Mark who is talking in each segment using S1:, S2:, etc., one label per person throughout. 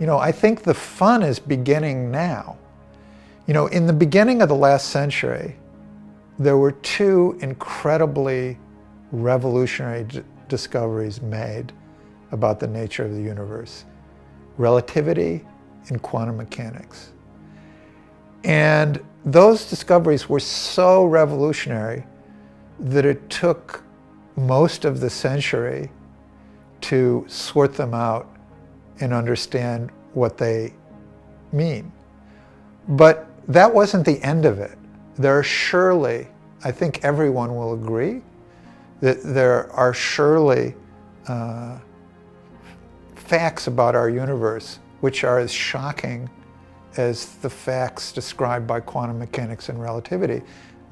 S1: You know, I think the fun is beginning now. You know, in the beginning of the last century, there were two incredibly revolutionary discoveries made about the nature of the universe relativity and quantum mechanics. And those discoveries were so revolutionary that it took most of the century to sort them out and understand what they mean. But that wasn't the end of it. There are surely, I think everyone will agree, that there are surely uh, facts about our universe which are as shocking as the facts described by quantum mechanics and relativity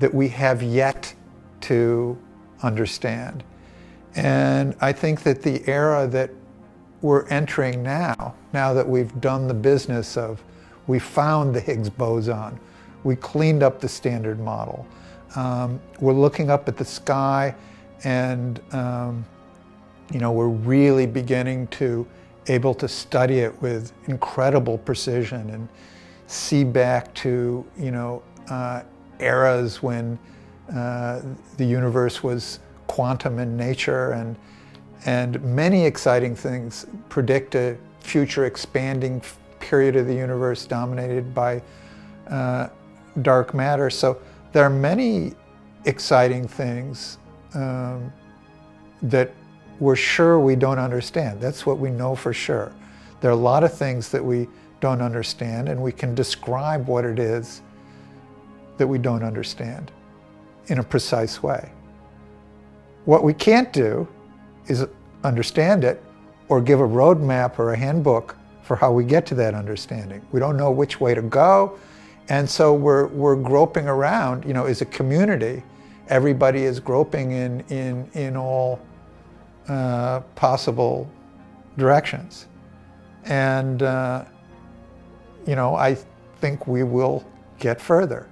S1: that we have yet to understand. And I think that the era that we're entering now, now that we've done the business of, we found the Higgs boson, we cleaned up the standard model, um, we're looking up at the sky and um, you know, we're really beginning to able to study it with incredible precision and see back to, you know, uh, eras when uh, the universe was quantum in nature and, and many exciting things predict a future expanding period of the universe dominated by uh, dark matter. So there are many exciting things um, that we're sure we don't understand. That's what we know for sure. There are a lot of things that we don't understand, and we can describe what it is that we don't understand in a precise way. What we can't do is understand it or give a roadmap or a handbook for how we get to that understanding. We don't know which way to go, and so we're, we're groping around, you know, as a community, everybody is groping in, in, in all uh, possible directions. And, uh, you know, I think we will get further.